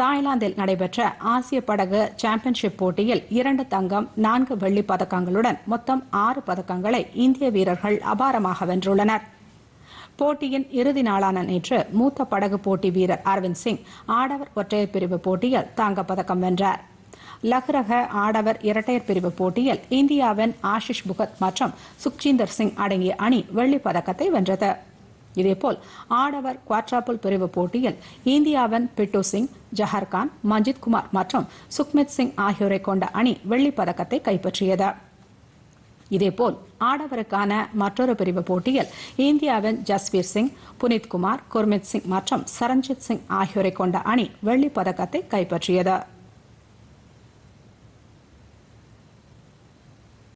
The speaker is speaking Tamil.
தாய்லாந்தில் நடைபெற்ற ஆசிய படகு சாம்பியன்ஷிப் போட்டியில் இரண்டு தங்கம் நான்கு வெள்ளிப் பதக்கங்களுடன் மொத்தம் ஆறு பதக்கங்களை இந்திய வீரர்கள் அபாரமாக வென்றுள்ளனர். போட்டியின் இறுதி நாளான நேற்று மூத்த படகு போட்டி வீரர் அரவிந்த் சிங் ஆடவர் ஒற்றையர் பிரிவு போட்டியில் தங்கப்பதக்கம் வென்றார். லகுரக ஆடவர் இரட்டையர் பிரிவு போட்டியில் இந்தியாவின் ஆஷிஷ் புகத் மற்றும் சுக்ஜிந்தர் சிங் அடங்கிய அணி வெள்ளிப் பதக்கத்தை வென்றது. இதேபோல் ஆடவர் குவாட்ராப்புல் பிரிவு போட்டியில் இந்தியாவின் பிட்டு சிங் ஜஹர்கான் மஞ்சித் குமார் மற்றும் சுக்மித் சிங் ஆகியோரை கொண்ட அணி வெள்ளிப் பதக்கத்தை கைப்பற்றியது. இதேபோல் ஆடவருக்கான மற்றொரு பிரிவு போட்டியில் இந்தியாவின் ஜஸ்வீர் சிங் புனித் குமார் குர்மித் சிங் மற்றும் சரண்ஜித் சிங் ஆகியோரை கொண்ட அணி வெள்ளிப் பதக்கத்தை கைப்பற்றியது.